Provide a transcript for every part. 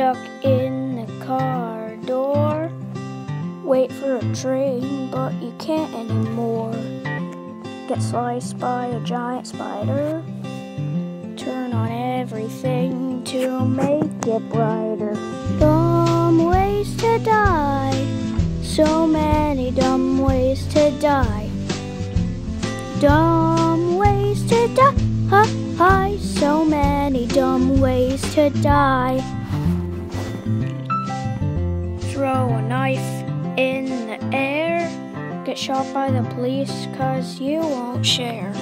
stuck in the car door. Wait for a train, but you can't anymore. Get sliced by a giant spider. Turn on everything to make it brighter. Dumb ways to die. So many dumb ways to die. Dumb ways to die. So many dumb ways to die. Get shot by the police cause you won't share.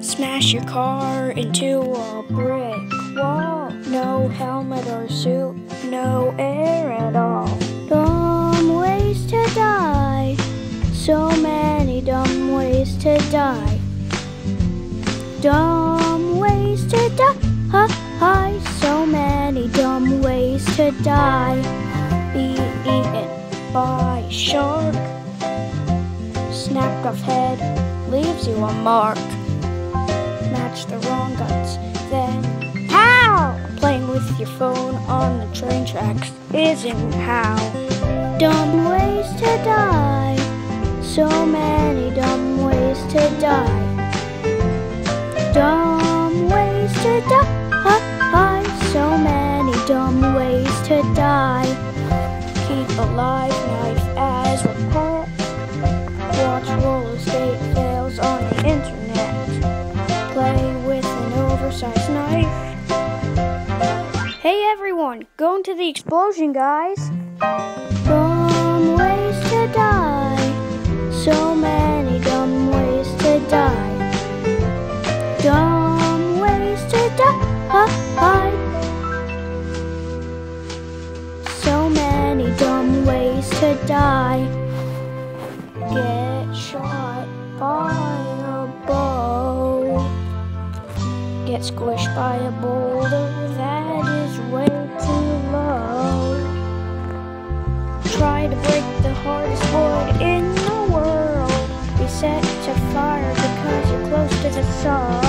Smash your car into a brick wall. No helmet or suit, no air at all. Dumb ways to die. So many dumb ways to die. Dumb ways to die. So many dumb ways to die. Be eaten by shark. Snapped off head leaves you a mark. Match the wrong guts, then how? Playing with your phone on the train tracks isn't how. Dumb ways to die. So many dumb ways to die. Dumb ways to die. So many dumb ways to die. Keep alive knife as a pet. Watch roller skate fails on the internet. Play with an oversized knife. Hey everyone, going to the explosion, guys. Dumb ways to die. So many dumb ways to die. Dumb ways to die. So many dumb ways to die. Get squished by a boulder that is way too low. Try to break the hardest wood in the world. Be set to fire because you're close to the sun.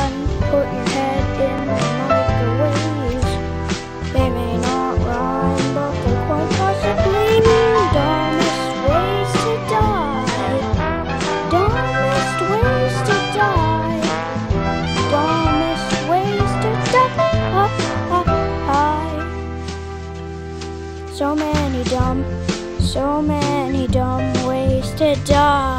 So many dumb, so many dumb ways to die.